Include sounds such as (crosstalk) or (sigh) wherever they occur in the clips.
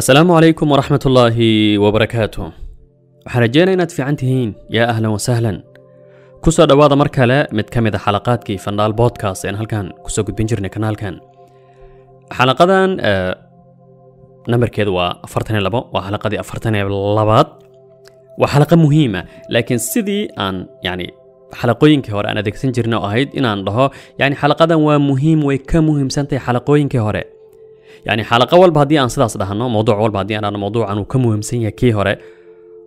asalaamu calaykum waraxmat ullaahi wabarakaatu waxaan rajeynaya inaad fiican tihiin. Yaa ahlan wasahlan ku soo dhowaada mar kale mid ka mid a xalaqaadkii fandhaal bodcast ean halkan ku soo gudbin jirnay kanaalkan. Xalaqadan eh, nambarkeedu waa afartan labo waa xalaqadii afartan labaad. Waa xalaqa muhiima laakiin sidii aan yani xalaqooyinkii hore aan adeegsan jirna oo ahayd inaan dhaho yani xalaqadan waa muhiim way ka muhiimsantahay xalaqooyinkii hore yani xalaqo walba haddii aan sidaas dhahno mowduuc walba haddii aan dhahno mowduucan uu ka muhiimsan yahay kii hore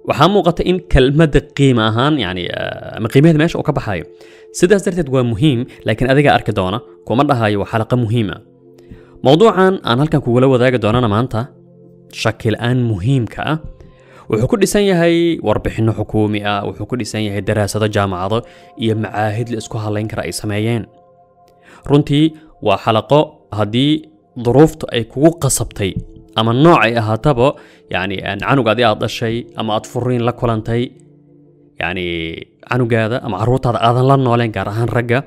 waxaa muuqata in kelmadda qiimo ahaan yani eh, ama qiimaheeda meesha uu ka baxayo sidaas darteed waa muhiim laakiin adiga arki doona kuma dhahayo waa xalaqa muhiima. Mowduucan aan halkan kugula wadaagi doonana maanta shakil-aan muhiimka ah wuxuu ku dhisan yahay warbixinno xukuumi ah wuxuu ku dhisan yahay daraasado jaamacado iyo macaahid la isku halayn kara ay sameeyeen. Runtii waa xalaqo haddii duruuftu ay kugu qasabtay ama nooc ay ahaataba yani aan canug adi aad dhashay ama aad furiin la kulantay yani canugaada ama caruurtaada aadan la nooleen gaar ahaan ragga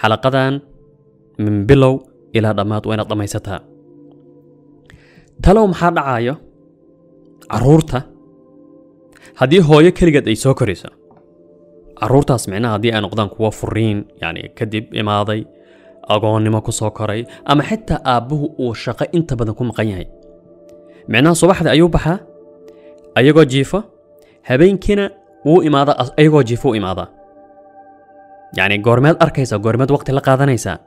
xalaqadan min bilow ilaa dhammaad waa inaad dhammaysataa talow maxaa dhacayo carruurta haddii hooyo keligeed ay soo korayso caruurtaas micnaha haddii ay noqdaan kuwa furiin yani kadib imaaday agoonnimo ku soo koray ama xitaa aabbuhu uu shaqo inta badan ku maqan yahay micnaha subaxda ayuu baxaa ayagoo jiifo habeenkiina wuu imaadaa ayagoo jiifo u imaadaa yani goormeed arkaysa goormeed waqti la qaadanaysaa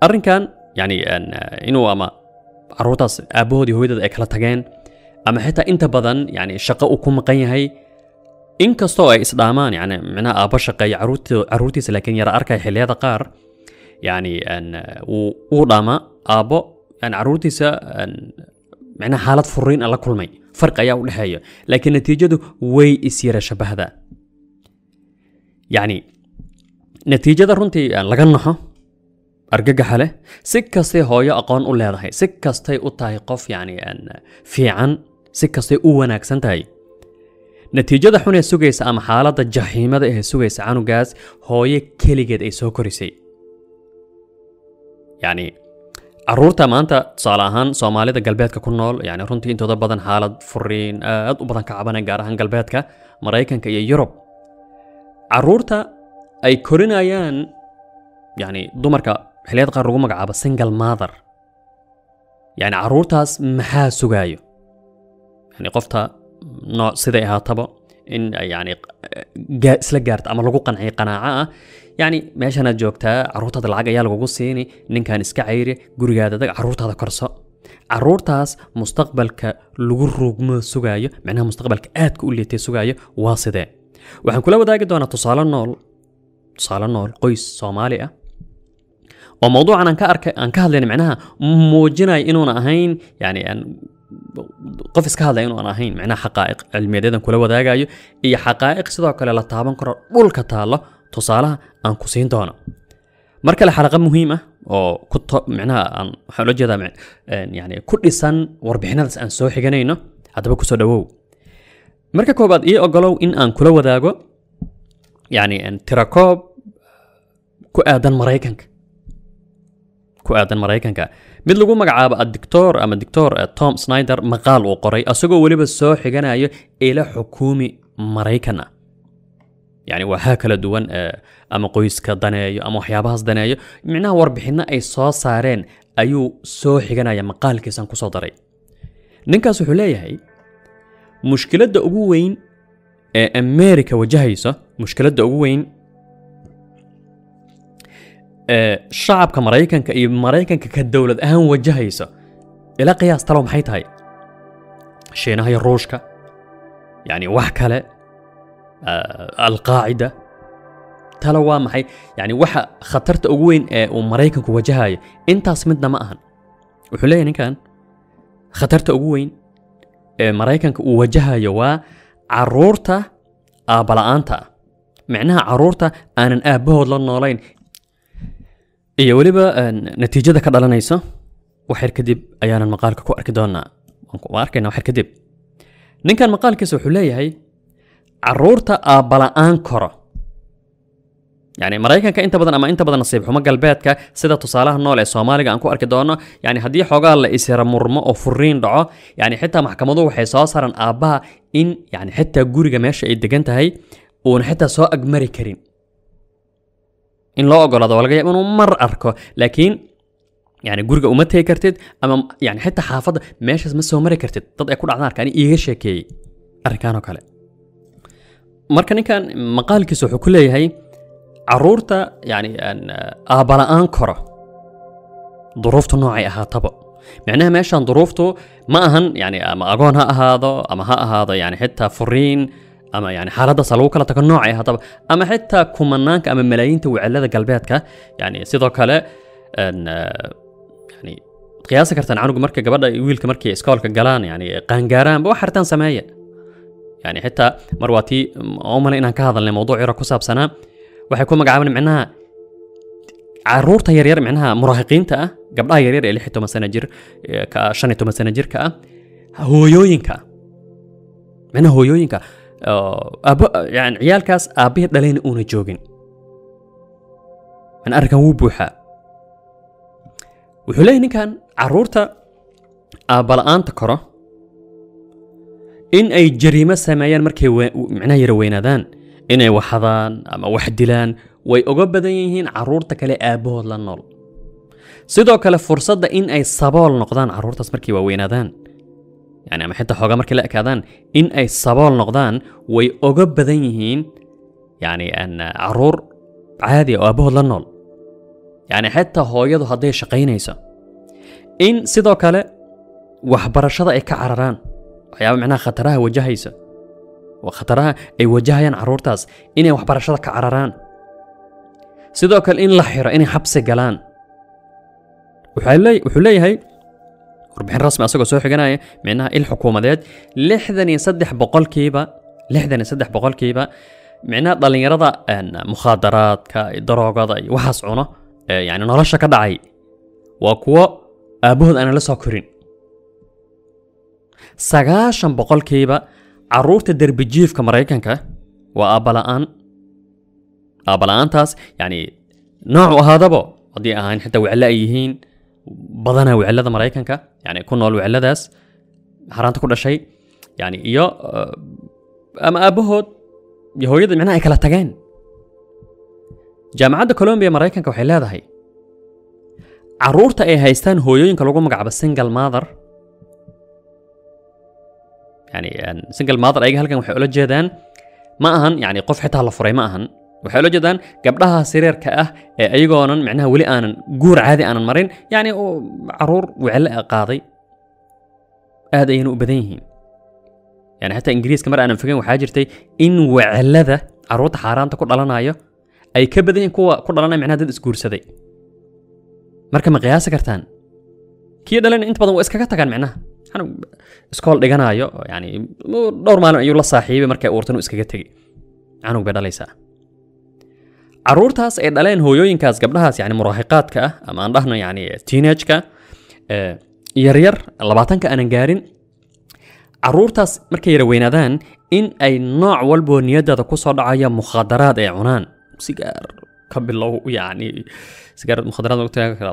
arrinkan eh, inuu ama caruurtaas aabbahoodii hooyadooda ay kala tageen ama xitaa inta badan yani shaqo uu ku maqan yahay inkastoo ay isdhaamaan yani micnaha aabbo shaqeeya caruurtiisa laakiin yara arkaya xilliyada qaar yani wuu uu dhaamaa aabbo caruurtiisa micnaha xaalad furiin la kulmay. Farqi ayaa u dhexeeya laakiin natiijadu way isyara shabahdaa yani natiijada runtii laga naxo argagaxa leh si kastay hooyo aqoon u leedahay si kastay u tahay qof yani fiican si kastay u wanaagsan tahay. Natiijada xun ee sugaysa ama xaaladda jaxiimada ee sugaysa canugaas hooyo keligeed ay soo korisay yani carruurta maanta tusaale ahaan soomaalida galbeedka ku nool yani runtii intooda badan xaalad furiin aad u badan ka cabanaya gaar ahaan galbeedka maraykanka iyo yurub. Caruurta ay korinayaan yani dumarka xilliyada qaar lagu magacaabo single mother. Yani caruurtaas maxaa sugaayo? Yani qofta nooc siday ahaataba in yani gaa- isla gaarta ama lagu qanciyo qanaaco ah yani meeshanaad joogtaa caruurtaada lacag ayaa lagugu siini ninkan iska cayri gurigaada dag caruurtaada korso. Caruurtaas mustaqbalka lagu rugmo sugaayo micnaha mustaqbalka aadka u liitay sugaayo waa sidee? Waxaan kula wadaagi doonaa tusaale nool tusaale nool qoys soomaali ah oo mowduucan aan ka arkay aan ka hadlayna micnaha muujinaya inuuna ahayn yani qof iska hadlaya inuunan ahayn micnaha xaqaa'iq cilmiyadeedan kula wadaagayo iyo xaqaa'iq sidoo kale la taaban karo dhulka taallo xalaqa muhiim ah oo ku to- micnaha aan waxaan ula jeedaa mic- een, yani ku dhisan warbixinadaas aan soo xiganayno haddaba kusoo dhawow marka koobaad ii ogolow in aan kula wadaago yani een, tirakoob ku aadan maraykanka ku aadan maraykanka mid lagu magacaabo adictor ama dictor eh, tom snyder maqaal uu qoray asagoo weliba soo xiganayo ilo xukuumi maraykan ah yani waxaa kala duwan eh, ama qoyska daneeyo ama waxyaabahaas daneeyo. Micnaha warbixinno ay soo saareen ayuu soo xiganaya maqaalkiisan ku soo daray. Ninkaas wuxuu leeyahay mushkiladda ugu weyn ee america wajahayso mushkiladda ugu weyn ee shacabka maraykanka iyo maraykanka ka dowlad ahaan wajahayso ila qiyaas talow maxay tahay? Shiinaha iyo ruushka yani wax kale alqaacida talo waa maxay yani waxa khatarta ugu weyn ee uu maraykanku wajahayo intaas midna ma ahan wuxuu leeyahay ninkan khatarta ugu weyn ee maraykanka uu wajahayo waa carruurta aabbala-aanta ah micnaha carruurta aanan aabbahood la noolayn iyo weliba natiijada ka dhalanayso wax yar kadib ayaanan maqaalka ku arki doonaa Waan ku- waan arkaynaa wax yar kadib ninkan maqaalkiisa wuxuu leeyahay caruurta aabbala-aan koro yani maraykanka inta badan ama inta badan nasiib xumo galbeedka sida tusaalaha nool ee soomaaliga aan ku arki doono yani haddii xoogaa la isira murmo oo furiin dhaco yani xitaa maxkamaduhu waxay soo saaraan aabbaha in yani xitaa guriga meesha ay degan tahay uuna xitaa soo agmari karin in loo ogolaado waa laga yaaba inuu mar arko laakiin yani guriga uma tegi kartid ama yani xitaa xaafadda meeshaas ma soo mari kartid dad ay ku dhacdaan arka ani iiga sheekeeyey arrinkan oo kale marka ninkan maqaalkiisa wuxuu ku leeyahay caruurta yani aabbala-aan koro duruuftu noocay ahaataba micnaha meeshan duruuftu ma ahan yani ama agoon ha ahaado ama ha ahaado yani xitaa furiin ama yani xaaladdaas lagu kala tago noocay ahaataba ama xitaa kumanaanka ama malaayiinta wicilada galbeedka yani sidoo kale yani qiyaasi kartaan canugu marka gabadha wiilka markay iskoolka galaan yani qaangaaraanba wax xaritaan sameeya tii oo male inaan ka hadalnay mawduuc yaro ku saabsanaa waxay ku magacaabeen micnaha caruurta yaryar micnaha muraahiqiinta ah gabdhaha yaryar ee lix iyo toban sano jir ka shan iyo toban sano jirka ah hooyooyinka micnaha hooyooyinka aabo yani ciyaalkaas aabbihii dhalayna uuna joogin man arrinkan wuu buuxaa wuxuu leeyahy ninkan caruurta aabbala-aanta koro إن أي جريمة سمايان مركي و... معناه يروينا دان. إن أي وحضان أما وحدلان وي أغبا دينيهين عرور تكالي آبوه لنول سيدو كالا فرصة دا إن أي صبال نقدان عرور تس مركي ووينا دان. يعني أما حتى حوغا مركي لأكا دان. إن أي صبال نقدان وي أغبا دينيهين يعني أن عرور عادي أو أبوه لنول يعني حتى هو يدو هدي شقيني إن سيدو كالا وحبرشادة إكا عراران waxyaaba micnaha khataraha wajahaysa. Waa khataraha ay wajahayaan caruurtaas inay waxbarashada ka cararaan. Sidoo kale in la xiro inay xabsi galaan. Wuxuu leeyahay warbixin rasmi asagoo soo xiganaya micnaha il xukuumadeed lixdan iyo saddex boqolkiiba lixdan iyo saddex boqolkiiba micnaha dhallinyarada mukhaadaraadka daroogada iyo waxaas cuno yani nolosha ka dhacay. Waa kuwo aabbahood aanan la soo korin sagaashan boqolkiiba carruurta derbijiifka maraykanka waa aabbala-aan aabbala-aantaas yani noocu ahaadabo haddii ahaan xitaa wiclo ay yihiin badanaa wicilada maraykanka yani ku nool wiciladaas xaraanta ku dhashay yani iyo ama aabbahood iyo hooyada micnaha ay kala tageen. Jaamacadda colombiya maraykanka waxay leedahay carruurta ay haystaan hooyooyinka lagu magacaabo single mother yani single mother ayaga halkan waxay ula jeedaan ma ahan yani qof xitaa la furay ma ahan waxay ula jeedaan gabdhaha siriirka ah ee ayagoonan micnaha weli aanan guur caadi aanan marin yani carruur wicilo qaaday aad ayayna u badan yihiin yani xataa ingiriiska mar aanan fogeyn waxaa jirtay in wicilada carruurta xaaraanta ku dhalanayo ay ka badan yihiin kuwa ku dhalanaya micnaha dad isguursaday marka ma qiyaasi kartaan kii iskool dhiganayo yani dhowr maalin ayuu la saaxiibay markay uurtan uu iskaga tegey canug bay dhalaysaa caruurtaas ay dhaleen hooyooyinkaas gabdhahaas yani muraahiqaadka ah ama aan dhahno yani teenageka yaryar labaatanka aanan gaarin caruurtaas markay yara weynaadaan in ay nooc walboo niyadaada kusoo dhacaya mukhaadaraad ay cunaan sigaar ka bilow yani sigaar mukhaadaraad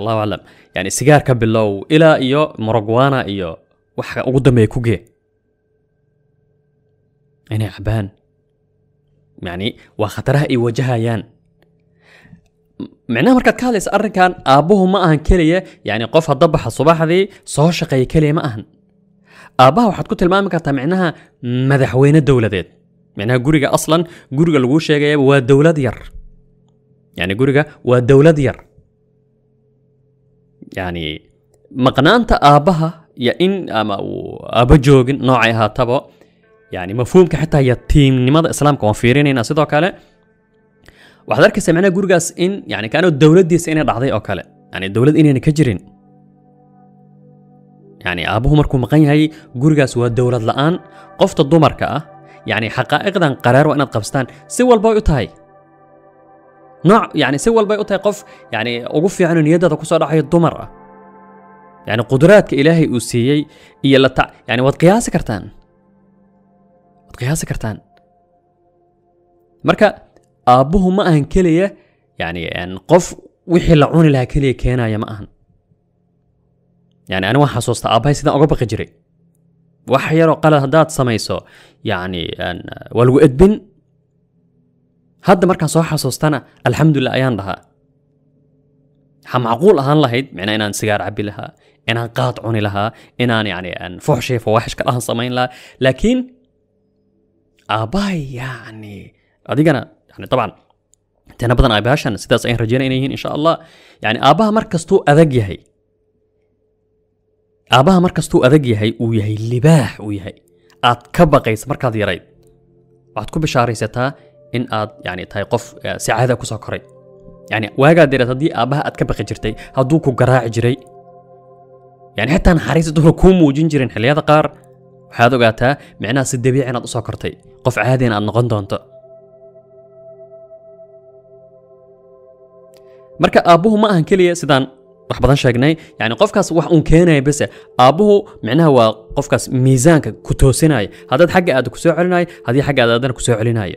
allahu aclam yani sigaar ka bilow ilaa iyo morogwana iyo وحا أغدى ما يكوغي أنا عبان. يعني وخطرها إي وجهها يان. معناه مركات كاليس أرن كان أبوه ما أهن كليا يعني قف الضبح الصباح ذي صوشق أي كليا ما أهن. أباه وحد كنت المامكة معناها مدح وين الدولة ذي؟ معناها قرقة أصلا قرقة الوشة والدولة ذير يعني قرقة والدولة ذير يعني مقنانتا أباها iyo in ama uu aabbo joogin noocay ahaataba yani mafhuumka xitaa yatiimnimada islaamka waan fiirinayna sidoo kale waxaad arkaysaa macnaha gurigaas in yani kaanoo dowladdiisa inay dhacday oo kale. Yani dowlad inayna ka jirin. Yani aabbuhu markuu maqan yahay gurigaas waa dowlad la'aan qofta dumarka ah. Yani xaqaa'iqdan qaraar waa inaad qabstaan. Si walbay u tahay. Nooc yani si walbay u tahay qof yani ugu fiicanoo niyaddaada ku soo dhacayo dumar ah يعني قدرات إلهي أوسيي إيا لتع يعني واد قياسة كرتان. واد قياسة كرتان. مركا آبوه ما أهن كلية يعني يعني قف وحي لعون لها كلية كينا يا ما أهن. يعني أنا واحد حصوصت هي سيدة أغبا قجري. وحيرو قال هداد سميسو. يعني أن والوئد بن هاد مركا صح حصوصتنا الحمد لله أيان بها. Waxaa macquul ahaan lahayd micnaa inaan sigaar cabi lahaa inaan qaad cuni lahaa inaan yani aan fuxshay fawaaxishka dhahan samayn lahaa laakiin aabbahay yani adigana yani طبعا intana badan aabayaashan sidaas ayaan rajeynaya inay yihiin insha allah yani aabbaha mar kastuu adag yahay aabbaha mar kastuu adag yahay uu yahay libaax uu yahay aad ka baqaysa markaad yarayd waxaad ku bishaaraysataa in aad yani tahay qof eh, si caada kusoo koray يعني واجا ديرت هدي أبها أتكب خجرتي هدوك وجراع جري. يعني حتى أنا حريص ده كوم وجنجرين حليا ذقار وهذا قاتها معنا سد بيعنا تسكرتي قف عادي أنا نغند أنت. مركا أبوه ما أهن كلية سدان رح شاقناي يعني قف واح أون كيناي بس. أبوه هو قف ميزانك كتوسيناي. هذا حق أدو كسوع علناي هذه حق أدو كسوع علناي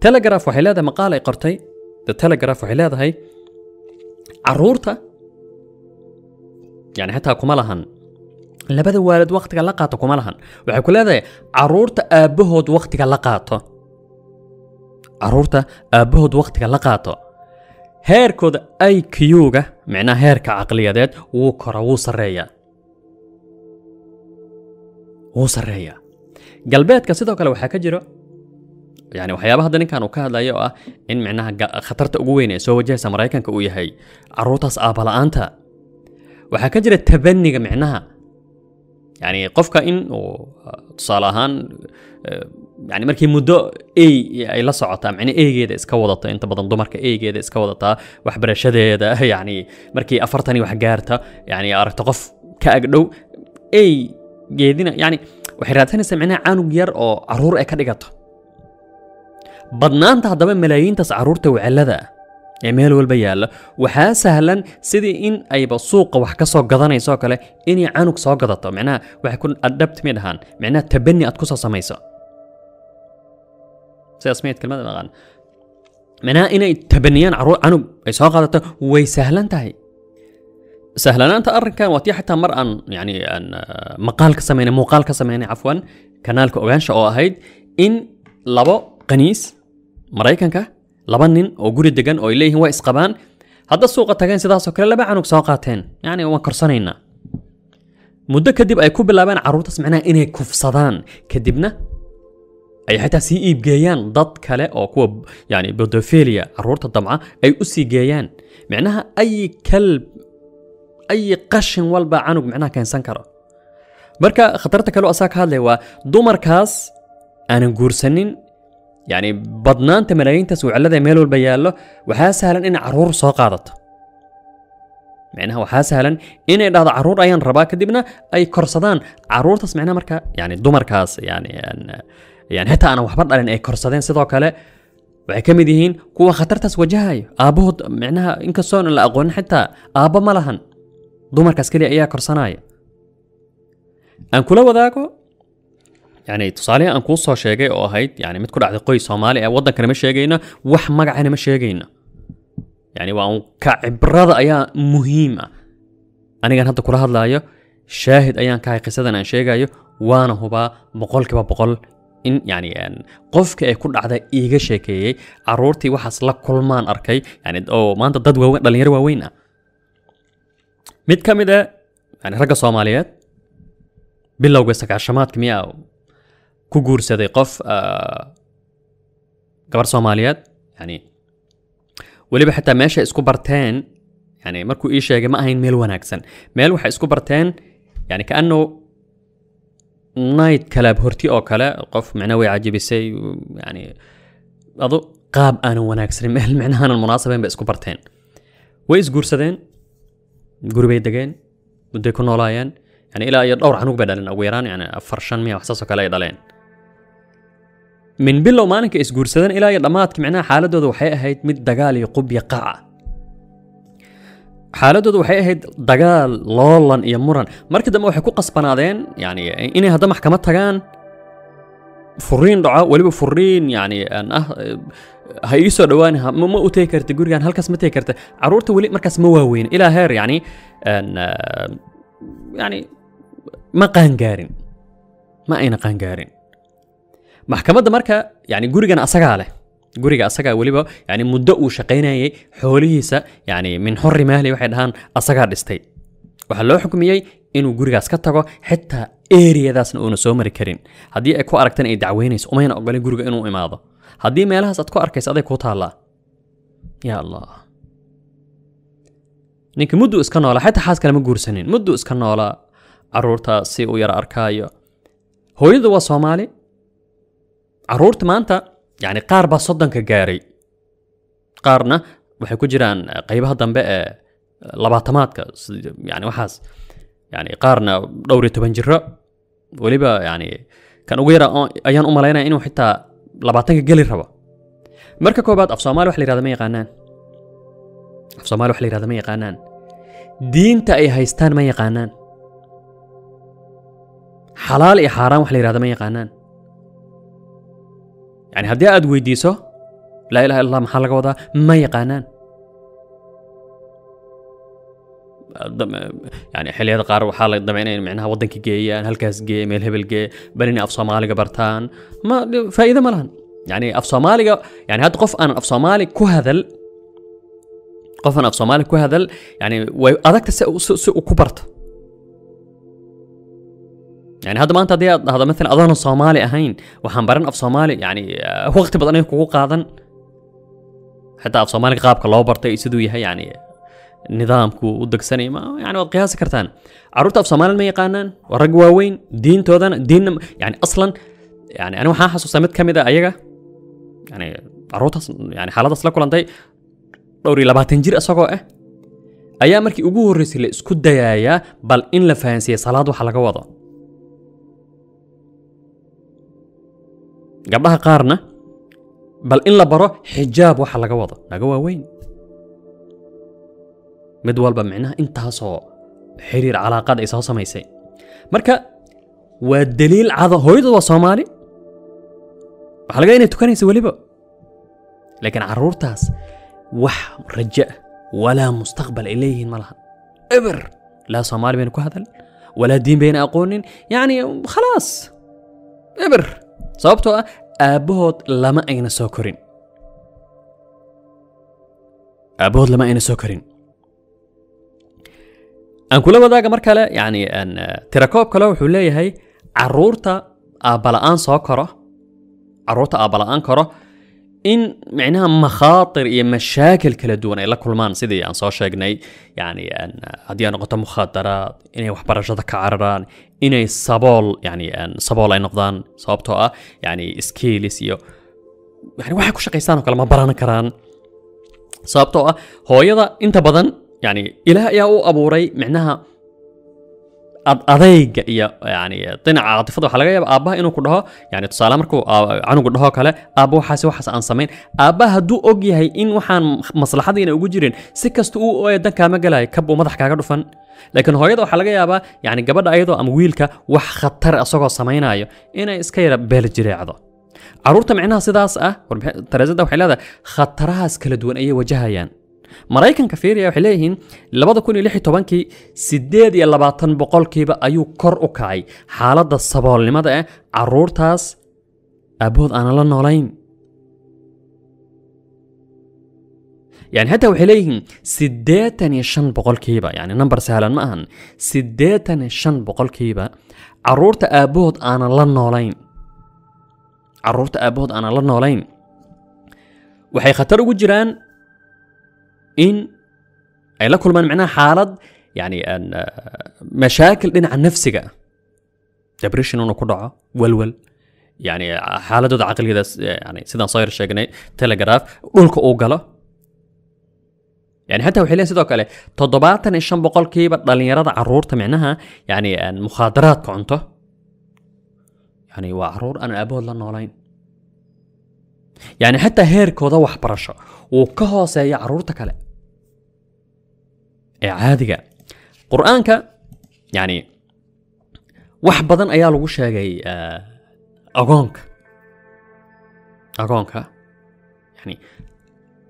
تلغراف وحيلا ده مقالة قرتي the telegraph waxay leedahay carruurta yani xitaa kuma lahan. Labada waalid waktiga la qaato kuma lahan. Waxay ku leedahay carruurta aabbahood waktiga la qaato. Caruurta aabbahood waktiga la qaato. Heerkooda iq-ga micnaha heerka caqliyadeed wuu kora wuu sarreeyaa wuu sarreeyaa galbeedka sidoo kale waxaa ka jiro yani waxyaaba hadda ninkan uu ka hadlayo ah in micnaha khatarta ugu weyn ee soo wajahaysa maraykanka uu yahay caruurtaas aabala'aanta waxaa ka jira tabaniga micnaha. Yani qofka in uu uh, tusaale ahaan uh, yani markii muddo ey ay la socotaa micna eygeeda iska wadato inta badan dumarka eygeeda iska wadataa waxbarashadeeda (laughs) yani markii afartani wax gaarta yani aragto qof ka agdhow eygeedina yani waxay raadsanaysaa micnaha canug yar oo carruur ay ka dhigato بدنان تحضب ملايين تسعرور توعلا ذا إميل والبيال وحا سهلا سيدي إن أي بسوق وحكا صوق قضانا يساوك له إني عانوك صوق قضطا معنا وحكون أدبت ميدهان معنا تبني أتكسا سميسا سيسميت كلمة مغان معنا إنا تبنيان عروق عانو يساوك قضطا ويسهلا تاهي سهلا أنت أركا وتي حتى مرأة يعني أن مقال كسميني مقال كسميني عفوا كنالك أغانش أو أهيد إن لابو قنيس maraykanka laba nin oo guri degan oo ay leeyihiin waa isqabaan. Hadda suuqa tageen sidaasoo kale laba canug soo qaateen. Yani waan korsanaynaa. Muddo kadib ay ku bilaabeen carruurtaas macnaha inay kufsadaan. Kadibna ay xitaa sii iibgeeyaan dad kale oo kuwa yani bodophilia carruurta damca ay u sii geeyaan. Micnaha ay kalb ay qashin walba canug micnaha keensan karo. Marka khatarta kale oo asaa ka hadlaya waa dumarkaas aanan guursanin يعني بدنان تمرين تسوي على ذي ميلو البيالو وحاس هلا إن عرور صاقطت معناها وحاس هلا إن إذا عرور أيان رباك دبنا أي كرصدان عرور تسمعنا مركا يعني دو مركاس يعني يعني, يعني حتى أنا وحبط لأن أي كرصدان صدق كله وعكمي ذهين كوا خطرت سوجهاي أبوه معناها إنك صون لا أقول حتى أبو ملهن. دو مركاس كلي أي كرصناي أن كل وذاكو yani tusaalihi aan kuu soo sheegay oo ahayd yani mid ku dhacday qoys soomaali ah waddankana ma sheegayno wax magacana ma sheegayno yani waa un ka cibrada ayaa muhiim ah. Anigan hadda kula hadlaayo shaahid ayaan ka hay qisadan aan sheegayo waana hubaa boqolkiiba boqol in yani qofka ay ku dhacda iiga sheekeeyey caruurtii waxaas la kulmaan arkay yani oo maanta dad waaweyn dhalinyaro waaweyn ah. Mid ka mid a yani ragga soomaaliyeed bilowga sagaashamaadka miyaa ku guursaday qof gabar soomaaliyeed yani weliba xitaa meesha isku barteen yani markuu ii sheegay ma ahayn meel wanaagsan. Meel waxay isku barteen yani kaano night kalaab horti oo kale qof micna way cajibisay yani adu qaab aanan wanaagsanin meel (laughs) micnahaanan munaasabeyn bay isku barteen. Way isguursadeen guri bay degeen mudday ku noolaayeen yani ilaa iyo dhowr canug bay dhaleen ugu yaraan yani afar shan miya wax saasoo kale ay dhaleen من بلو مانك اسجور سدن إلى يدمات كمعنا حالدود وحي هيد مد دقالي يقوب يقع حالدود وحي هيد دقال لولان ايا مران مارك دم وحي قص بنادين يعني إني هدا محكمتها تغان. فرين دعاء ولبو فرين يعني أن أه هايسو مو ما ما اوتيكرت غورغان يعني هلكاس ما تيكرت. عرورته ولي مركز مواوين إلى هير يعني أن يعني ما قانقارين ما أين قانقارين maxkamadda marka yani gurigan asagaa leh guriga asagaa weliba yani muddo uu shaqaynayay xoolihiisa yani min xorri maali waxay dhahaan asagaa dhistay. Waxaa loo xukmiyey inuu gurigaas ka tago xitaa eriyadaasna uuna soo mari karin. Haddii ay ku aragtan ay dacweynayso umayna ogolin guriga inuu imaado. Haddii meelahaas aad ku arkayso aday kuu taallaa. Yaa allah. Ninka mudduu iska noolaa xitaa xaas kale ma guursanin. Mudduu iska noolaa carruurta si uu yara arkaayo. Hooyadu waa soomaali carruurta maanta yani qaar baa soddonka gaaray. Qaarna waxay ku jiraan eh, qaybaha dambe ee eh, labaatamaadka yani waxaas. Yani qaarna dhowr iyo toban jiro weliba yani kan ugu yara ayaan u malaynaya inuu xitaa labaatanka geli rabo. Marka koobaad af soomaali wax la yihahda ma yaqaanaan. Af soomaali wax la yihahda ma yaqaanaan. Diinta ay haystaan ma yaqaanaan. Xalaal iyo xaaraan wax la yihahda ma yaqaanaan يعني هدي أد ويديسو لا إله إلا الله محل قوضة ما يقانان يعني حلية قار وحالة دمعين يعني معناها ودنك جي يعني هل كاس جي ميل هبل جي بلني أفصى مالي قبرتان ما فإذا ملهن يعني أفصى مالي يعني هاد قف أنا أفصى مالي كهذل قف أنا أفصى مالي كهذل يعني أذاك تسأل كبرت يعني هذا ما أنت هذا مثلا اظن الصومالي أهين وحن برن أف صومالي يعني آه، وقت بدنا يكون قاضن حتى أف صومالي غاب كلو برتي سدو يها يعني نظامك ودك سنيما يعني والقياس كرتان. عرفت أف صومالي ميقانن ورقوا وين دين تودن دين يعني أصلا يعني أنا وحاحس سمت كم ايغا يعني عرفت يعني حالات أصلا كلنتي دوري لباتن جير اسوغو آه ايا مركي اوغو هوريسي لا اسكو دايايا بل إن لا فانسي صلاة وحلقة وضو gabdhaha qaarna bal in la baro xijaab waxa laga wado naga waaweyn mid walba micnaha intaasoo xiriir calaaqad ay soo samaysay marka waa daliil cado hooyadu waa soomaali waxaa laga inay tukanaysa weliba laakiin caruurtaas wax raja ah walaa mustaqbal ay leeyihiin ma laha eber laa soomaali bayna ku hadal walaa diin bayna aqoonin yacni khalaas eber sababtoo ah aabbahood lama ayna soo korin. Aabbahood lama ayna soo korin. Aan kula wadaaga mar kale yani eh, tirakoob kale wuxuu leeyahay carruurta aabbala'aan soo koro carruurta aabbala'aan koro in micnaha makhaatir iyo mashaakil kala duwan ay la kulmaan sidii aan soo sheegnay yani eh, haddii ay noqoto mukhaadaraad inay waxbarashada ka cararaan inay sabool yani sabool ay noqdaan sababtoo ah yani skills iyo yani waxay ku shaqaystaan oo kale ma baran karaan sababtoo ah hooyada inta badan yani ilaah ayaa u abuuray micnaha adayga iyo yani dhinaca caatifada waxaa laga yaaba aabbaha inuu ku dhaho yani tusaale markuu canugu dhaho kale aabba waxaas waxaas aan samayn. Aabbaha hadduu og yahay in waxaan maslaxadiina ugu jirin si kasta uu ooya dan kaama kab uu madax kaaga dhufan. Laakiin hooyada waxaa laga yaabaa yani gabadha ayadoo ama wiilka wax khatar asagoo samaynayo inay iska yara beel jireecdo. Caruurta micnaha sidaas ah taraasada waxay leedahay khatarahaas kala duwan ayay wajahayaan maraykanka fiiriya waxay leeyihiin labada kun iyo lix iyo tobankii sideed iyo labaatan boqolkiiba ayuu kor u kacay. Xaaladda saboolnimada eh caruurtaas aabahood aanan la noolayn. Yani xataa waxay leeyihiin siddeetan iyo shan boqolkiiba yani number sahlan ma ahan siddeetan iyo shan boqolkiiba carruurta aabahood aanan la noolayn. Caruurta aabahood aanan la noolayn. Waxay khatar ugu jiraan إن أي لكل من معناه حالد يعني أن آه، مشاكل إن عن نفسك. دبريشن ونو كدعا والول يعني آه، حالة دو عقلي دا يعني سيدان صاير الشيقني تلغراف قولك أوغلا. يعني حتى وحيلين سيدوك علي تضباطن إشان بقول كيبا دالين يراد عرور تمعنها يعني آه، أن مخادرات كونته يعني وعرور أنا أبو الله نولين يعني حتى هيركو دا وحبرشا وكهو سيعرور عليه ee caadiga qur-aanka yani wax badan ayaa lagu sheegay ah, agoonka agoonka yani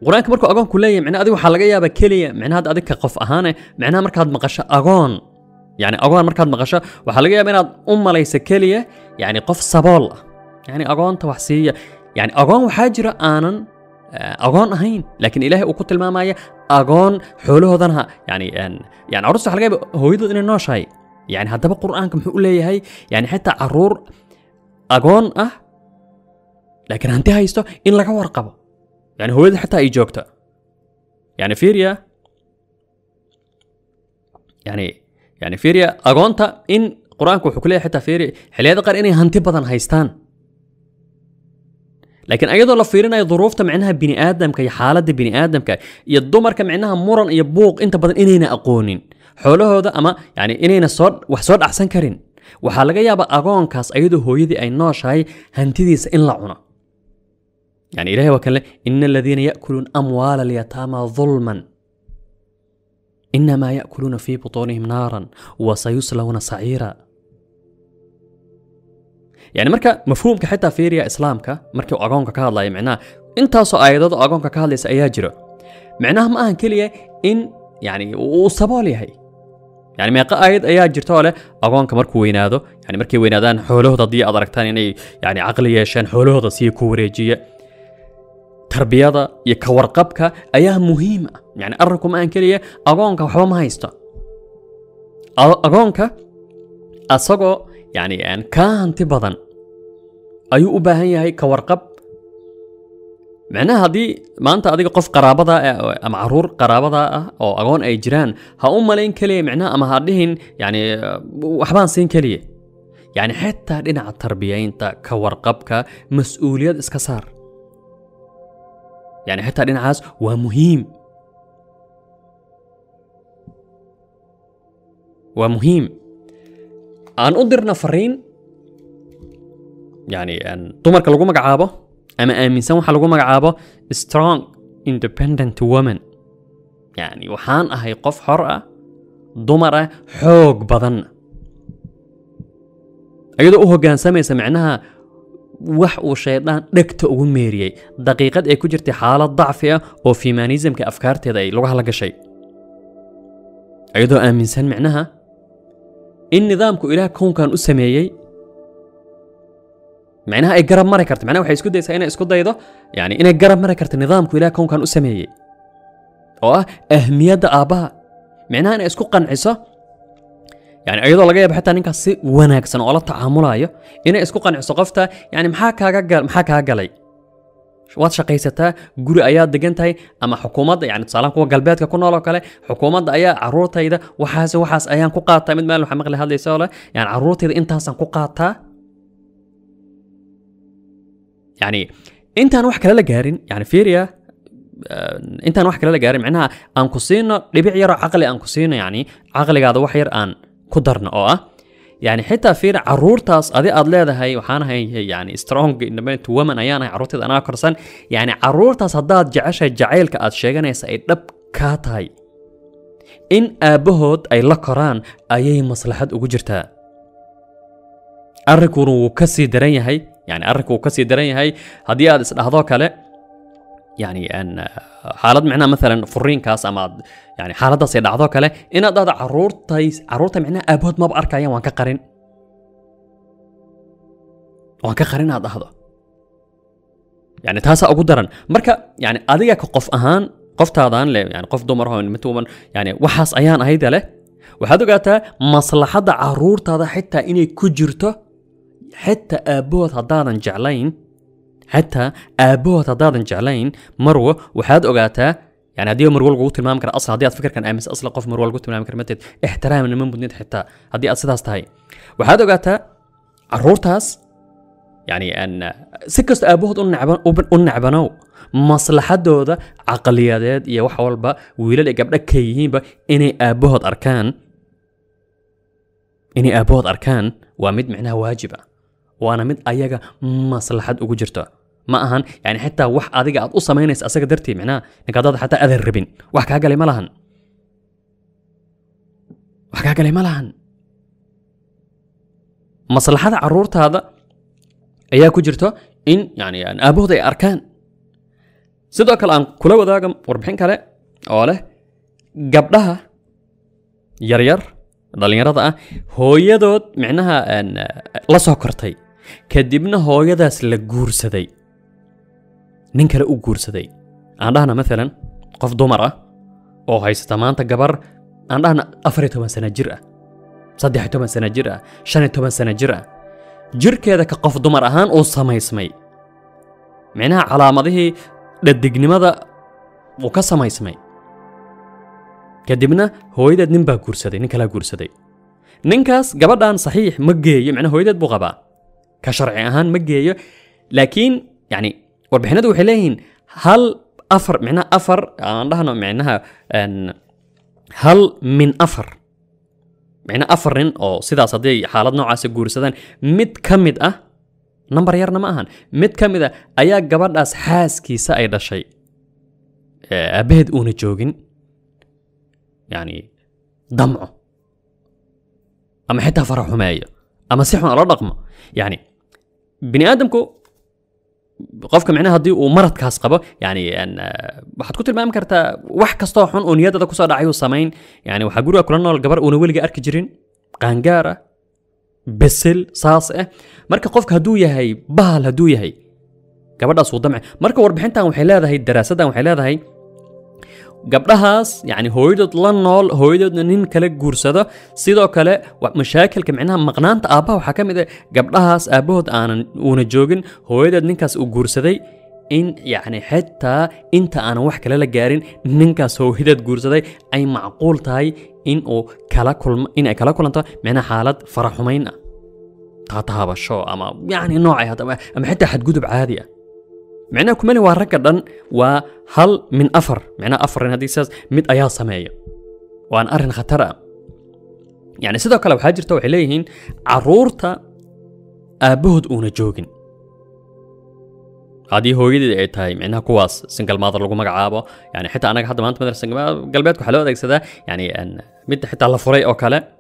qur-aanka markuu agoonku leeyahay micnaha adiga waxaa laga yaabaa keliya micnaha hadda adiga qof ahaane micnaha markaad maqasho agoon yani agoon markaad maqasho waxaa laga yaabaa inaad u malayso keliya yani qof sabool ah yani agoonta wax siiya yani agoon waxaa jira aanan آه، أغون أهين. لكن إلهي أقول تلما مايا أغون حلو هذا يعني أن يعني, يعني عرس حلقة هو يدل إن النوش هاي يعني هذا بقرآن كم حقول لي هاي. يعني حتى عرور أغون أه. لكن أنت هاي استو إن لك ورقبه يعني هو يدل حتى إيجوكتا يعني فيريا يعني يعني فيريا أغون تا إن قرآن كم حقول لي حتى فيري حلي هذا قر إني هنتي بطن هايستان laakiin ayadoo la fiirinayo duruufta micnaha biniaadamka iyo xaaladda biniaadamka iyo dumarka micnaha muran iyo buuq inta badan inayna aqoonin xoolahooda ama yani inayna wax soo dhacsan karin. Waxaa laga yaabaa agoonkaas ayadoo hooyadii ay nooshahay hantidiisa in la cuno. Yani ilahay waa kanle ina aladiina yakuluun amwaala alyataama dulman inamaa yakuluuna fii butuunihim naaran wasayuslauna saciira يعني مركا مفهوم كحتى فيريا إسلام كا مركا أقوم كهذا يعني معناه أنت أصو أيضا أقوم كهذا ليس أيجرو معناه ما أن كلية إن يعني وصبالي هاي. يعني ما قايد أيا جرتاله أقوم كمرك وينادو. يعني مركي وينادان حوله ضدي أدرك تاني يعني يعني عقلية شان حوله ضدي كوريجية تربية ضا يكور قبكا أيام مهمة يعني أركم أن كلية أقوم كحوم هايستا أقوم ك أصقو يعني أن كان تبضن ayuu u baahan yahay ka warqab. Macnaha haddii maanta adiga qof qaraabada ah ama carruur qaraabada ah oo agoon ay jiraan ha u malayn keliya micnaha ama ha yani waxbaan siin keliya yani xitaa dhinaca tarbiyaynta ka warqabka mas'uuliyad iska saar. Yani xitaa dhinacaas waa muhiim. Waa muhiim. Aan u dirna fariin يعني أن دمر كلو مغعابه أما آمن سن وحا لغو مغعابه strong independent woman. يعني وحان أهي قف حرأة دمر حوق بدن أيضا أوه كان سمي سمعناها وح وشيطان دكت وميريي دقيقة أي كجرتي حالة ضعفة أو فيمانيزم كأفكار تدي لغة لغة شيء. أيضا آمن سن معناها إن نظامك إله كون كان أسميي معناها اي قرب مري كرت معناها وحي اسكو دايسا أنا اسكو دايضو يعني أنا قرب مري كرت النظام كو كون كان اسميي أو أهمية دا أبا. معناها أنا اسكو قنعسا يعني أيضا لقى حتى إنك سي وناكس أنا ولا تعامل أيو. أنا اسكو قنعسا قفتا. يعني محاكا قال محاكا اي وات شقيستا قولي اياد دقنتاي. أما حكومة يعني تصالان كو قلبيتك كو نولو كالي حكومة دا أيا عرورتا ايدا وحاس وحاس أيان كو قاطا من مالو حمق لهذا يسولا يعني عرورتا انت انتان سان كو قاطا يعني انت نوح كلا جارين يعني فيريا آه، انت نوح كلا جارين معناها انكوسينا ربيع يرى عقل انكوسينا يعني عقلي هذا وحير ان كدرنا أو يعني حتى فير عرورتاس أدي ادلاده هي وحان هي يعني سترونج يعني ان بنت ومن أيانا عرورتي أنا كرسان يعني عرورتاس هداد جعشة جعيلك اد شيغانيس اي دب كاتاي إن ابهود أي لقران اي مصلحة أو جرتا أركورو كسي دريني هي يعني أركو كسي درين هاي. هدي هذا هذا يعني أن آه، حالات معنا مثلا فرين كاس أما يعني حالات سيد هذا كله إن هذا عرور تيس عرور تي معنا أبد ما بأركا يا وانك قرين. وانك قرين هذا هذا. يعني تاسا أقول درن. مركا يعني أديا كقف أهان قف تاضان لي يعني قف دومر هون متومن يعني وحاس أيام هيدا له. وهذا قالته مصلحة عرور تاضا حتى إني كجرته حتى أبوه تضارا جعلين حتى أبوه تضارا جعلين مروة وحاد أغاتا يعني هذه مروة القوت المام كان أصلا هذه فكر كان أمس أصل قف مروة القوت المام كان متد احترام من بنيت حتى هذه أصلا هاي وحاد أغاتا عرورتاس يعني أن سكست أبوه تقول نعبان أبن نعبانو مصلحة دودة عقلية ديد يا وحول با ويلا اللي قبل كيين با إني أبوه أركان. إني أبوه أركان وامد معناه واجبة. وأنا مد اياغا مصلحت اوغو جرتو. ما اهان يعني حتى وح اذيغا اد اصمينيس اساق درتي معنا نقاداد حتى اذر ربين وح كاها قالي مالاهان وح كاها قالي مالاهان مصلحات عرورت هذا اياكو جرتو إن يعني, يعني ان ابوه دي أركان. سيدوك الان كلاو داقم وربحين كالي أوله قبلها يرير دالين رضا هو يدود معناها آن آه، لا سوكرتي kadibna hooyadaas la guursaday. Nin kale u guursaday. Aan dhahna maalan qof dumar ah oo haysata maanta gabar aan dhahna afar iyo toban sano jir ah saddex iyo toban sano jir ah shan iyo toban sano jir ah. Jirkeeda ka qof dumar ahaan uu samaysmay. Micnaha calaamadihii dhadignimada uu ka samaysmay. Kadibna hooyadeed nin baa guursaday nin kalaa guursaday. Ninkaas gabadhan saxiix ma geeyo macnaha hooyadeed buu qabaa ka sharci ahaan ma geeyo. Laakiin yani warbixinadu waxay leeyihiin hal afar micnaha afar aan dhahno micnaha hal min afar. Micnaha afar nin oo sidaas hadday xaalad noocaasa guursadaan mid ka mid ah nambar yarna ma ahan mid ka mid ah ayaa gabadhaas xaaskiisa ay dhashay. Ee aabbaheed uuna joogin yani damco. Ama xitaa fara xumeeyo ama si xun ala dhaqmo. Yani bini aadamku qofka micnaha haddii uu maradkaas qabo yani eh, waxaad ku tilmaami kartaa wax kastoo xun oo niyadada ku soo dhacay uu samayn. Yani waxaa guriga kula nool gabar uuna weliga arki jirin. Qaangaar ah besil saas ah marka qofka hadduu yahay bahal hadduu yahay gabadhaas uu damce marka warbixintan waxay leedahay daraasaddan waxay leedahay gabdhahaas yani hooyadood la nool hooyadoodna nin kala guursado. Sidoo kale mashaakilka micnaha maqnaanta aabbaha waxaa ka mid ah gabdhahaas aabbahood aanan uuna joogin hooyadood ninkaas uu guursaday in yacni xitaa inta aanan wax kale la gaarin ninkaas hooyadeed guursaday ay macquul tahay in uu kala kulmo in ay kala kulanto micnaha xaalad faraxumayn ah. Taataabasho ama yacni noocay ama xitaa xadgudub caadi ah معناه كمان هو ركضن وهل من أفر. معناه أفر إن هذه ساس مد أيا سمايا وأن أرن خطرة يعني سدوا كلا وحاجر تو عليهن عرورتا أبهد أون جوجن هذه هو جديد إيتاي معناه كواس. سنقل ماضر لقوا مقعابة يعني حتى أنا حتى ما أنت مدرس سنقل قلبيتك حلوة ذاك سدا يعني أن مد حتى الله فري أو كلا.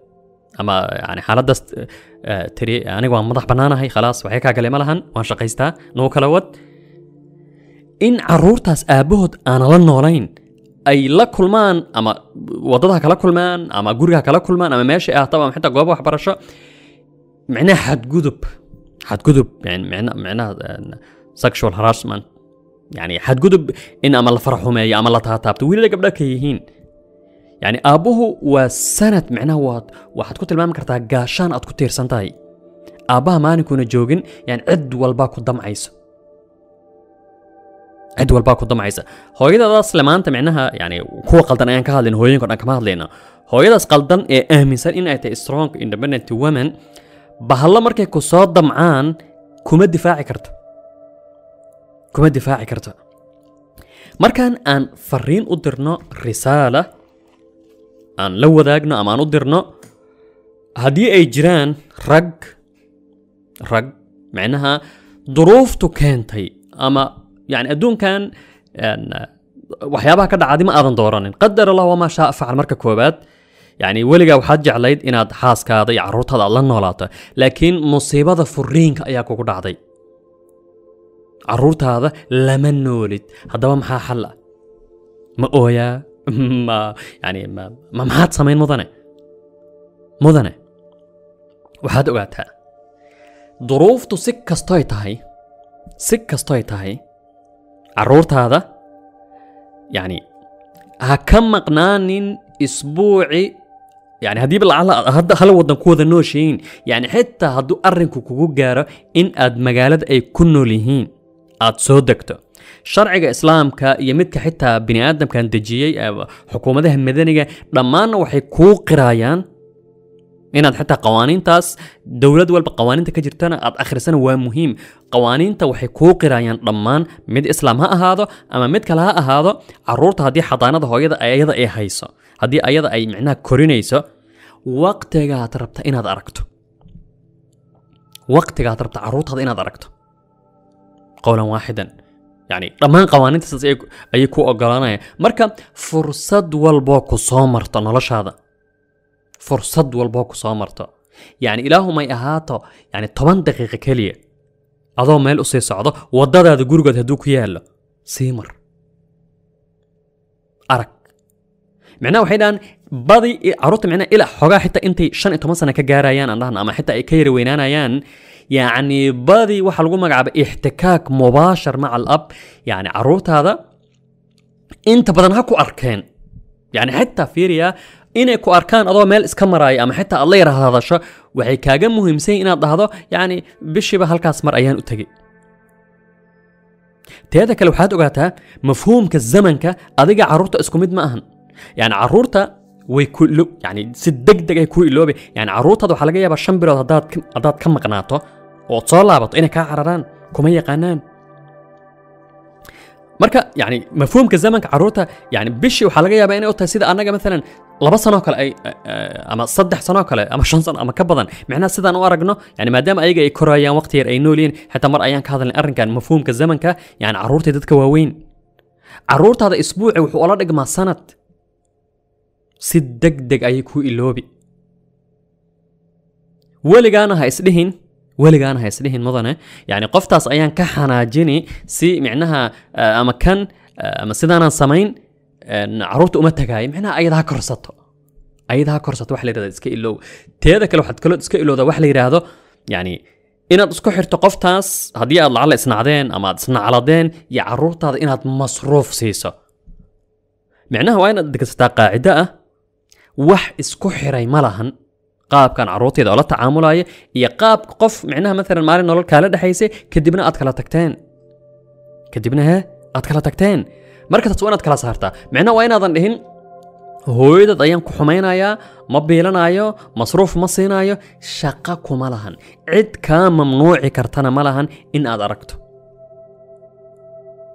أما يعني حالة دست آه، تري. أنا قوام مضح بنانا هي خلاص. وحيكا قلي ملهن. وان شقيستا نو كلاوت in caruurtaas aabbahood aanan la noolayn ay la kulmaan ama wadada kala kulmaan ama guriga kala kulmaan ama meesha ay ahataba ama xitaa goobo waxbarasho micnaha xadgudub xadgudub yani micna- micnaha sexual harassment yani xadgudub in ama la faraxumeeyo ama la taataabto wiilada gabdha ka yihiin yani aabbuhu waa sanad micnaha waad waxaad ku tilmaami kartaa gaashaan aad ku tiirsan tahay aabbaha maalinkuuna joogin yani cid walbaa ku damcaysa hooyadadaas le maanta micnaha yani kuwa qaldan ayaan ka hadlayna hooyinka dhan kama hadlayna hooyadaas qaldan ee aaminsan in ay tahay strong independent woman. bahallo markay ku soo damcaan kuma difaaci karto kuma difaaci karto markaan aan fariin u dirno risaala aan la wadaagno ama aan u dirno haddii ay jiraan rag rag micnaha duruuftu keentay ama يعني أدون كان يعني وحيابها كده عادي ما أظن دورانين. قدر الله وما شاء فعل مركب كوبات. يعني ولقى وحد جعليد إن حاس كذا يعرض هذا الله نولاته. لكن مصيبة فرين كأياك وقد عادي. عرورت هذا لمن نولد. هذا ما حل ما أويا. (laughs) ما يعني ما ما ما حد سمين مظنة مظنة وحد أوعتها ظروف تسك استويتهاي سك استويتهاي carruurtaada yani ha ka maqnaanin isbuuci yani haddiiba hadda hal waddan ku wada nooshihiin yani xitaa hadduu arrinku kugu gaaro in aad magaalada ay ku nool yihiin aad soo degto sharciga islaamka iyo midka xitaa bini aadamkan dejiyey xukuumadaha madaniga dhammaanna waxay kuu qiraayaan inaad xitaa qawaaniintaas dowlad walba qawaaniinta ka jirtana aad akhrisana waa muhiim qawaaniinta waxay kuu qirayaan dhammaan mid islaam ha ahaado ama mid kale ha ahaado carruurta haddii xadaanada hooyada ayada ay hayso haddii ayada ay micnaha korinayso waqtigaad rabta inaad aragto waqtigaad rabta caruurtaada inaad aragto qowlan waaxidan yani dhammaan qawaaniinta ayay- ayay ku oggolaanayaan marka fursad walboo ku soo marto noloshaada فرصد والباكو سامرتا يعني إله ما يهاتا يعني طبان دقيقة كلية. أضو مال أسي سعضة وضادة هذا قرقة هدوك يالا سيمر. أرك. معناه وحيدان بادي عروت معنا إلى حقا حتى أنت شان إتو مسانا كجاريان أنا أما نعم، حتى إكيري وينانا يان. يعني بادي وحلقو مقعب احتكاك مباشر مع الأب. يعني عروت هذا أنت بدن هكو أركان. يعني حتى فيريا inay ku arkaan adoo meel iska maraayo ama xitaa aad la yara hadasho waxay kaaga muhiimsan inaad dhahdo yacni bishiiba halkaas mar ayaan u tegey teeda kale waxaad ogaataa mafhuumka zamanka adiga carruurta isku mid ma ahan yani carruurta way ku ilo yani si deg deg ay ku iloobe yani carruurtaada waxaa laga yaabaa shan bilood haddaad haddaad ka maqnaato ood soo laabato inay kaa cararaan kuma yaqaanaan marka yani mafhuumka zamanka carruurta yani bishii waxaa laga yaabaa inay u tahay sida annaga maalan laba sanoo kale ay eh, ama saddex sanoo kale ama shan sano ama ka badan micnaha sidaan u aragno yani maadaama ayaga ay korayaan waqti yar ay nool yihiin xitaa mar ayaan ka hadalnay arrinkan mafhuumka zamanka yani carruurta dadka waaweyn carruurtaada isbuuci wuxuu ola dhigmaa sanad si deg deg ayay ku iloobi weligaana ha isdhihin weligaana ha isdhihin mudane yani qoftaas ayaan ka xanaajini si micnaha eh, ama kan eh, ama sidaanaan samayn en, carruurta uma tagaayo micnaha ayada ha korsato ayada ha korsato wax la yidhahda iska ilow teeda kale waxaad kaloo iska ilowdaa wax la yidhaahdo yani inaad isku xirto qoftaas haddii aad lacala isnacdeen ama aad isnacladeen iyo carruurtaada inaad masruuf siiso micnaha waa inaad degsataa qaacido ah wax isku xiray ma lahan qaabkan carruurteeda oo la tacaamulaya iyo qaabka qof micnaha maalan maalin nolol kaala dhexaysay kadibna aad kala tagteen kadibna he aad kala tagteen marka taas waa inaad kala saartaa micnaha waa inaadan dhihin hooyadad ayaan ku xumaynayaa ma biilanayo masruuf ma siinayo shaqo kuma lahan cid kaa mamnuuci kartana ma lahan in aad aragto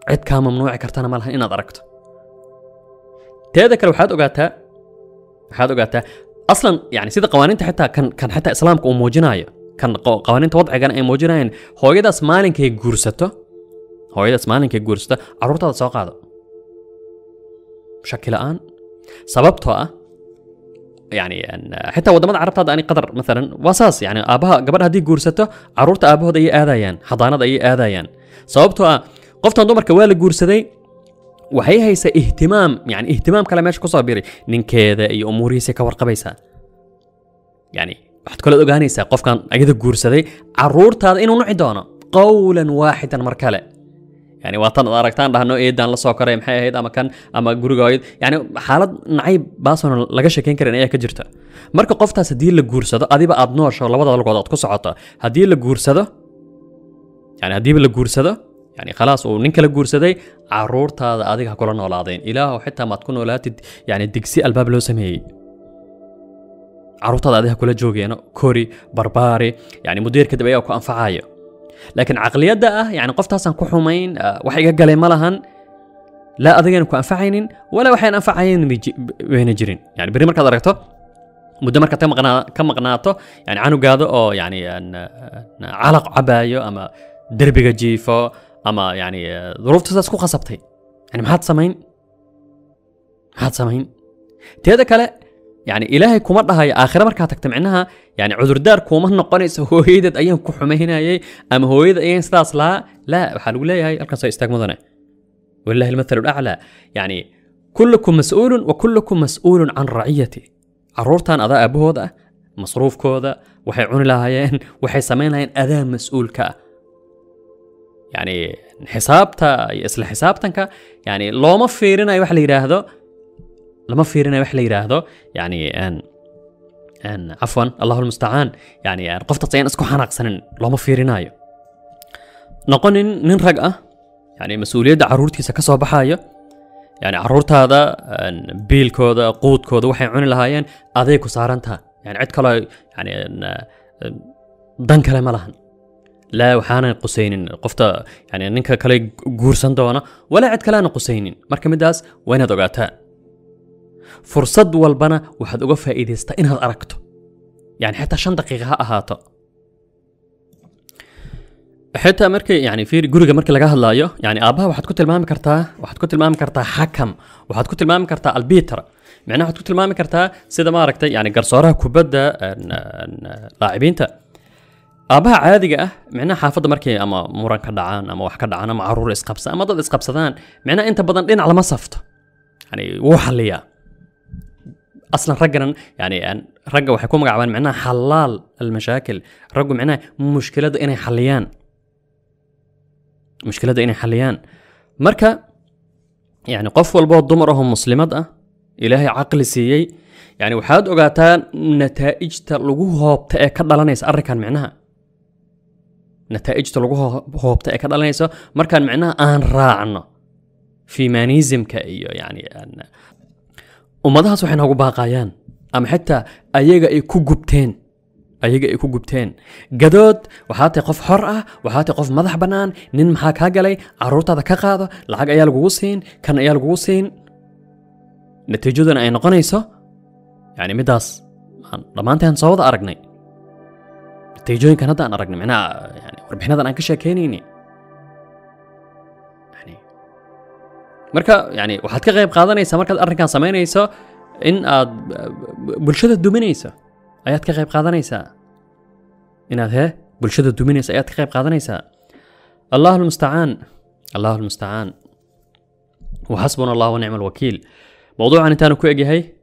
cid kaa mamnuuci kartana ma lahan inaad aragto teeda kale waxaad ogaataa waxaad ogaataa أصلا يعني سيدا قوانين حتى كان كان حتى إسلامك موجناية. كان قوانين وضعي كان اي موجناين هويدا يدا سمالين كي جورستو هو يدا سمالين كي جورستو عروتا سوق هذا بشكل الان سببته يعني أن حتى ودا ما عرفت هذا أني قدر مثلا وساس يعني ابا قبل هذه جورستو عروتا آبها دي آذايان حضانة دي آذايان. سببته قفت عندهم مركبه لجورستي وهي هي اهتمام يعني اهتمام كلام كلامش كصابيري نين كذا اي امور سي كور قبيسا يعني حتى كل اوغانيسا قف كان اجد غورسدي عرورتا إنو نعي دونا. قولا واحدا مركلة. يعني وطن اركتان دهنو اي دان لسو كاري مخي هيد اما كان اما غورغويد يعني حالد نعيب باسون لغا شكين كرين اي كجيرتا marka قفتا hadii la guursado adiba aad nooshaa labada lugood aad ku socoto hadii la guursado yani hadii la guursado يعني خلاص ونك الجورس ذي عرورت هذا أديك هكولنا ولا إله وحتى ما تكون ولا تد يعني دكسي ألباب لو سمي عرورت هذا أديك هكولا جوجي يعني كوري برباري يعني مدير كده بيا وكو أنفعاية لكن عقلية ده آه، يعني قفتها صن كحومين آه، وحي جل ملهن. لا أديك يعني كو أنفعين ولا وحي أنفعين بين جرين يعني بريمر كذا ركتو مدة مركة كم قناته يعني عنو قادو أو يعني أن علق عبايو أما دربي جيفو. أما يعني ظروف تسكو خصبتي يعني ما حد سمين ما حد سمين تيادا كلا يعني إلهي كوما رها آخر مركا تكتم عنها يعني عذر دار كوما نقونيس هويدة أيام كحومة هنا يي أم هويدة أيام سلاس لا لا بحال ولا هي القصة سيستاك مضنا والله المثل الأعلى. يعني كلكم مسؤول وكلكم مسؤول عن رعيتي. عرورتان أضاء أبو هذا مصروف كوذا وحي عون لها وحي سمين لها أذا مسؤول كا. يعني حسابته اسل حسابتنك يعني لو ما فيرنا أي واحد يراه ذو لو ما فيرنا أي واحد يراه يعني أن أن عفوا الله المستعان يعني أن قفت تصين اسكو حناق سنن لو ما فيرنا اي نقن نن رقه يعني مسؤولية عرورتي سكسو بحايا يعني عرورت هذا أن بيل كودا قوت كودا وحي عن لهاين اديكو سارنتها. يعني عد كلا يعني أن دنكله ملهن لا وحانا قسينين. قفتا يعني ننكا كلي قورسان دوانا ولا عد كلانا قسينين. مركا مداس وين دوغاتا فرصد والبنا وحد أقفا ايديستا إنها أركتو. يعني حتى شان دقيقة أهاتا. حتى مركا يعني في قرقة مركا لقاها هلا يعني آبها وحد كنت المام كرتا وحد كنت المام كرتا حكم وحد كنت المام كرتا البيتر. معناها وحد كنت المام كرتا سيدا ماركتا يعني قرصورها كبدا لاعبين تا aabaha caadiga ah micnaha xaafadda markay ama muran ka dhacaan ama wax ka dhacaan ama caruur isqabsa ama dad isqabsadaan micnaha inta badan dhinac lama safto yani wuu yani aan- ragga waxay ku magacaabaan micnaha xalaal almashaakil raggu micnaha mushkiladda inay xaliyaan mushkiladda inay xaliyaan marka yani qof walboo dumar ahoo muslimad ah ilaahay caqli siiyey yani waxaad ogaataa nataa'ijta lagu hoobta ee ka dhalanaysa arrinkan micnaha nataa'ijta lagu hoo- hoobta ee ka dhalanaysa markaan micnaha aan raacno fimanismka iyo yani ummadahaas waxay noogu baaqayaan ama xitaa ayaga ay ku gubteen ayaga ay ku gubteen gadood waxaa qof xor ah waxaa qof madax bannaan nin maxaa kaa galay caruurtaada ka qaado lacag ayaa lagugu siin kan ayaa lagugu siin natiijaduna ay noqonayso yani middaas aan dhammaanteen soo wada aragnay natiijooyinkan hadda aan aragnay micnaha ربح نظر أنك شاكينيني يعني مركا يعني وحد كغيب قاضنيسا مركا الأرن كان سمينيسا إن أد بلشدة دومينيسا أياد كغيب قاضنيسا إن أده بلشدة دومينيسا أياد كغيب قاضنيسا الله المستعان. الله المستعان. وحسبنا الله ونعم الوكيل. موضوع عن تانو كويجي هاي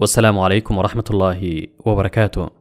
والسلام عليكم ورحمة الله وبركاته.